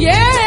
Yeah.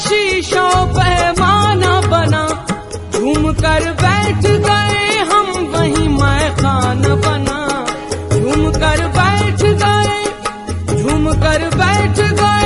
शीशों पैमाना बना। झूम कर बैठ गए हम, वहीं मैखान बना। झूम कर बैठ गए झूम कर बैठ गए।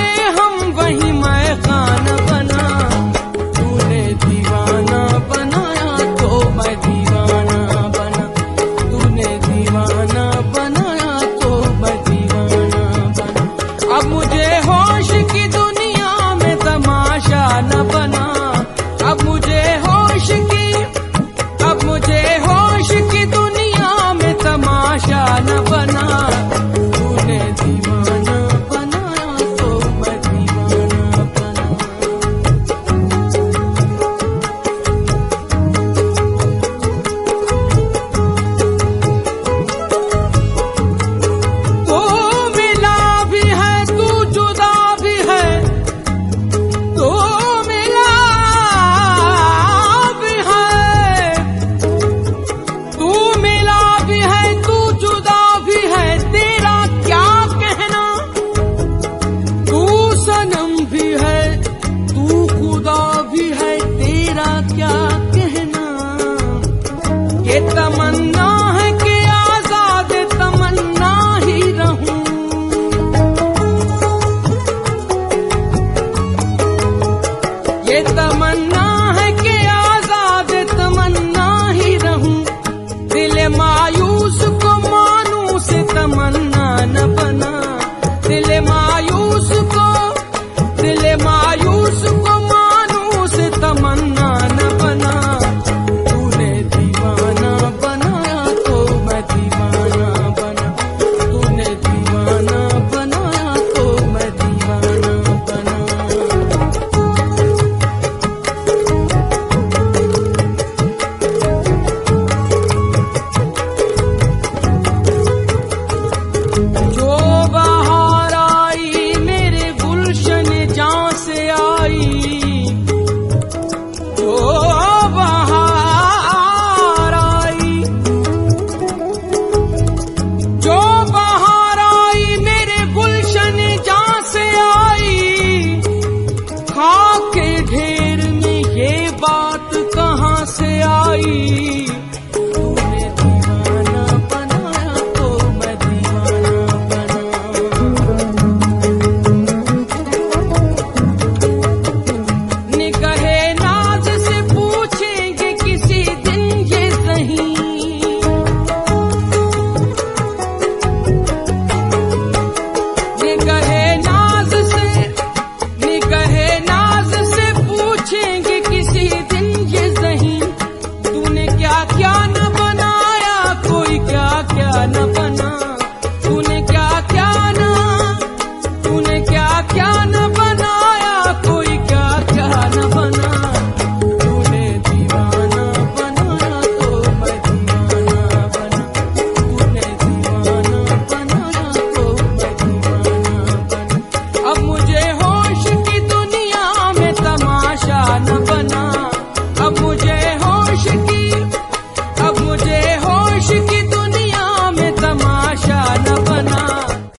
Get the man